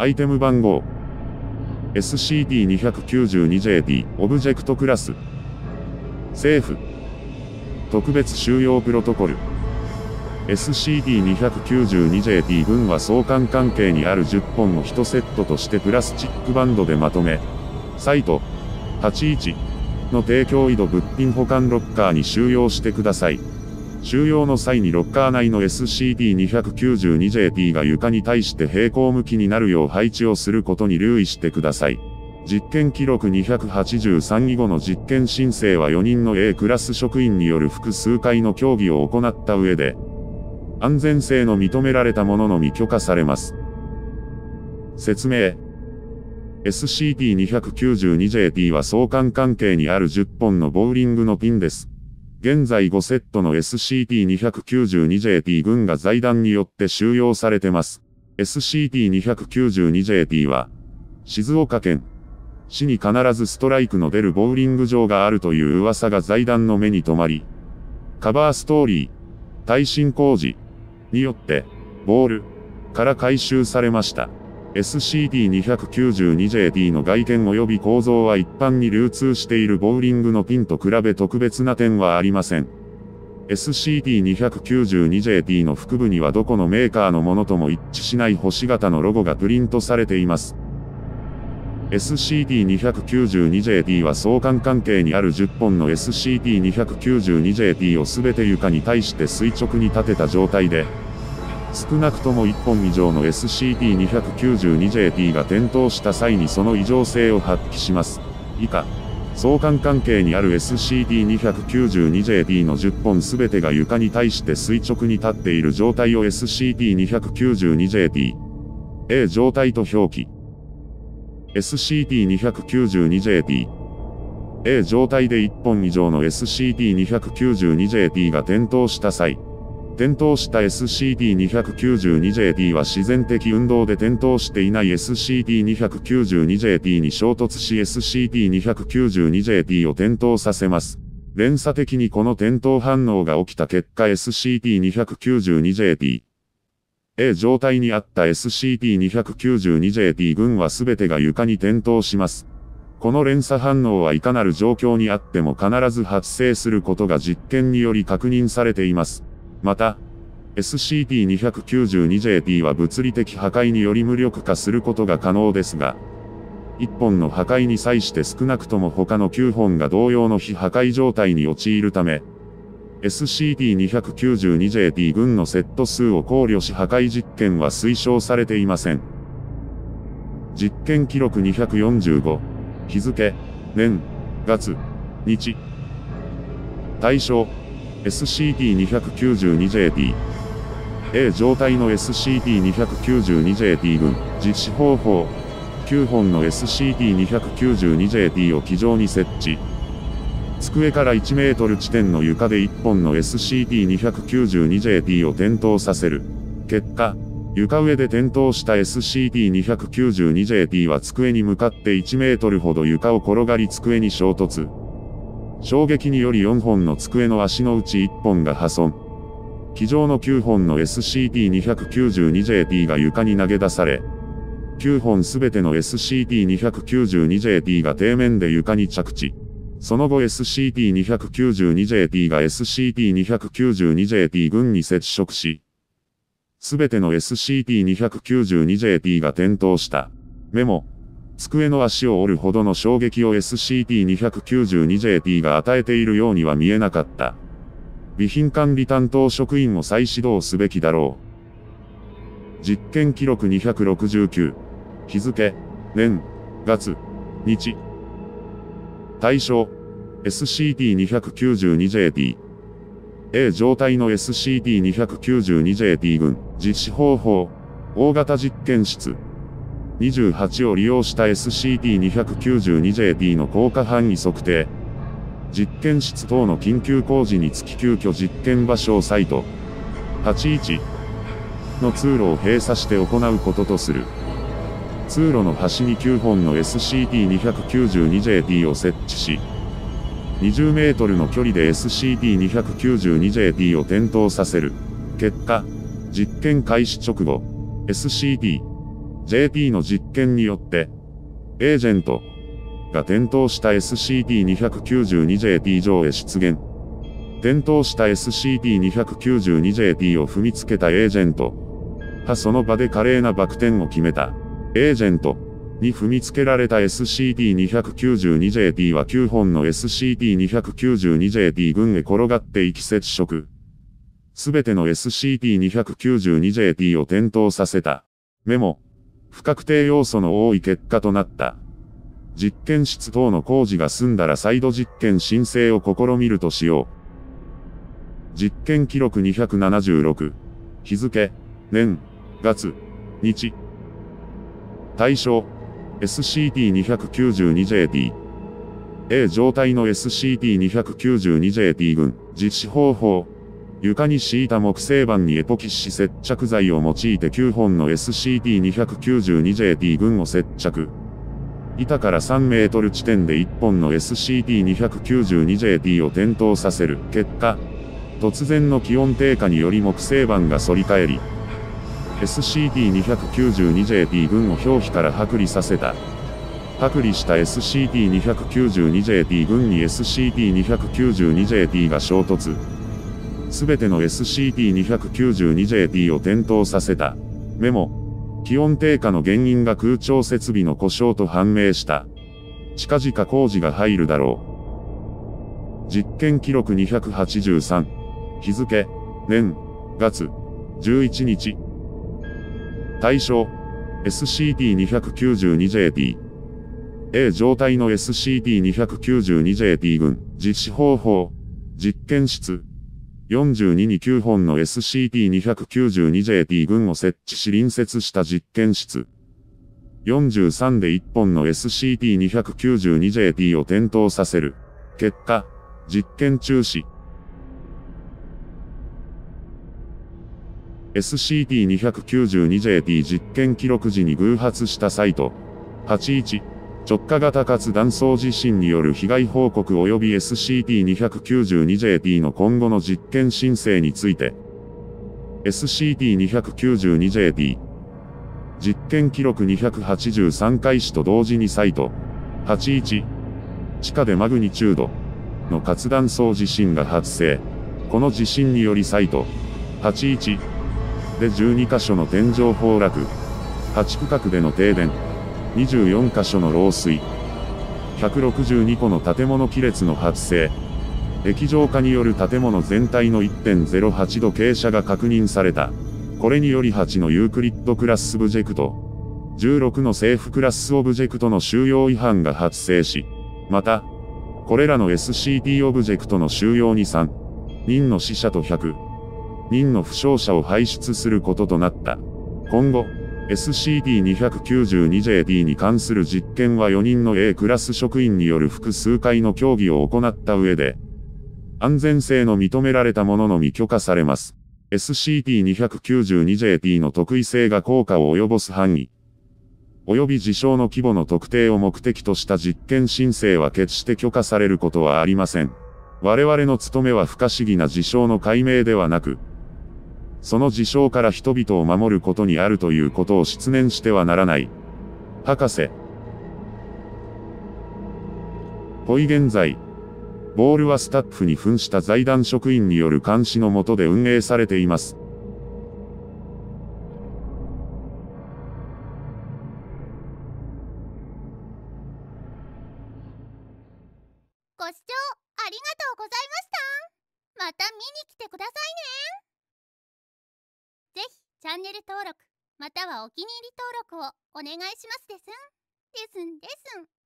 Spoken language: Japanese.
アイテム番号。SCD-292JT オブジェクトクラス。政府。特別収容プロトコル。SCD-292JT 群は相関関係にある10本を1セットとしてプラスチックバンドでまとめ、サイト。81の提供井戸物品保管ロッカーに収容してください。収容の際にロッカー内の SCD-292JT が床に対して平行向きになるよう配置をすることに留意してください。実験記録283以後の実験申請は4人の A クラス職員による複数回の協議を行った上で、安全性の認められたもののみ許可されます。説明 SCP-292JT は相関関係にある10本のボーリングのピンです。現在5セットの SCP-292JT 群が財団によって収容されてます。SCP-292JT は、静岡県、市に必ずストライクの出るボーリング場があるという噂が財団の目に留まり、カバーストーリー、耐震工事によって、ボールから回収されました。SCD-292JT の外見及び構造は一般に流通しているボウリングのピンと比べ特別な点はありません。SCD-292JT の腹部にはどこのメーカーのものとも一致しない星型のロゴがプリントされています。SCD-292JT は相関関係にある10本の SCD-292JT をすべて床に対して垂直に立てた状態で、少なくとも1本以上の SCP-292JT が点灯した際にその異常性を発揮します。以下、相関関係にある SCP-292JT の10本すべてが床に対して垂直に立っている状態を SCP-292JT A 状態と表記。SCP-292JT A 状態で1本以上の SCP-292JT が点灯した際、点灯した SCD-292JT は自然的運動で点灯していない SCD-292JT に衝突し SCD-292JT を点灯させます。連鎖的にこの点灯反応が起きた結果 SCD-292JT A 状態にあった SCP-292JT 群は全てが床に点灯します。この連鎖反応はいかなる状況にあっても必ず発生することが実験により確認されています。また、SCP-292JT は物理的破壊により無力化することが可能ですが、1本の破壊に際して少なくとも他の9本が同様の非破壊状態に陥るため、SCP-292JT 群のセット数を考慮し破壊実験は推奨されていません。実験記録245、日付、年、月、日。対象、SCP-292JT。A 状態の SCP-292JT 群、実施方法。9本の SCP-292JT を機上に設置。机から1メートル地点の床で1本の SCP-292JT を点灯させる。結果、床上で点灯した SCP-292JT は机に向かって1メートルほど床を転がり机に衝突。衝撃により4本の机の足のうち1本が破損。机上の9本の SCP-292JT が床に投げ出され、9本すべての SCP-292JT が底面で床に着地。その後 SCP-292JT が SCP-292JT 群に接触し、すべての SCP-292JT が点灯した。メモ。机の足を折るほどの衝撃を SCP-292JT が与えているようには見えなかった。備品管理担当職員を再始動すべきだろう。実験記録269。日付、年、月、日。対象、SCP-292JT。A 状態の SCP-292JT 群、実施方法、大型実験室。28を利用した SCP-292JT の効果範囲測定。実験室等の緊急工事につき急遽実験場所をサイト81の通路を閉鎖して行うこととする。通路の端に9本の SCP-292JT を設置し、20メートルの距離で SCP-292JT を点灯させる。結果、実験開始直後、SCP JP の実験によって、エージェントが点灯した SCP-292JP 上へ出現。点灯した SCP-292JP を踏みつけたエージェントはその場で華麗なバク転を決めた。エージェントに踏みつけられた SCP-292JP は9本の SCP-292JP 群へ転がっていき接触。すべての SCP-292JP を点灯させた。メモ。不確定要素の多い結果となった。実験室等の工事が済んだら再度実験申請を試みるとしよう。実験記録276。日付、年、月、日。対象、SCP-292JP。A 状態の SCP-292JP 群、実施方法。床に敷いた木製板にエポキシ接着剤を用いて9本の SCP-292JP 群を接着。板から3メートル地点で1本の SCP-292JP を点灯させる。結果、突然の気温低下により木製板が反り返り、SCP-292JP 群を表皮から剥離させた。剥離した SCP-292JP 群に SCP-292JP が衝突。すべての SCP-292JP を点灯させた。メモ。気温低下の原因が空調設備の故障と判明した。近々工事が入るだろう。実験記録283。日付、年、月、11日。対象、SCP-292JP。A 状態の SCP-292JP 群、実施方法、実験室。42に9本の SCP-292JP 群を設置し隣接した実験室。43で1本の SCP-292JP を点灯させる。結果、実験中止。SCP-292JP 実験記録時に偶発したサイト。81。直下型かつ断層地震による被害報告及び SCP-292JP の今後の実験申請について。SCP-292JP 実験記録283回市と同時にサイト。81。地下でマグニチュードの活断層地震が発生。この地震によりサイト。81。で12カ所の天井崩落、8区画での停電、24カ所の漏水、162個の建物亀裂の発生、液状化による建物全体の1.08度傾斜が確認された。これにより8のユークリッドクラスオブジェクト、16の政府クラスオブジェクトの収容違反が発生し、また、これらの SCP オブジェクトの収容に3人の死者と100、人の負傷者を輩出することとなった。今後、SCP-292JD に関する実験は4人の A クラス職員による複数回の協議を行った上で、安全性の認められたもののみ許可されます。SCP-292JP の特異性が効果を及ぼす範囲、及び事象の規模の特定を目的とした実験申請は決して許可されることはありません。我々の務めは不可思議な事象の解明ではなく、その事象から人々を守ることにあるということを失念してはならない。博士。ほい現在、ボールはスタッフに扮した財団職員による監視の下で運営されています。ご視聴ありがとうございました。また見に来てくださいね。チャンネル登録またはお気に入り登録をお願いしますですん。ですんですん。